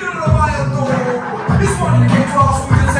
This one you can lost with your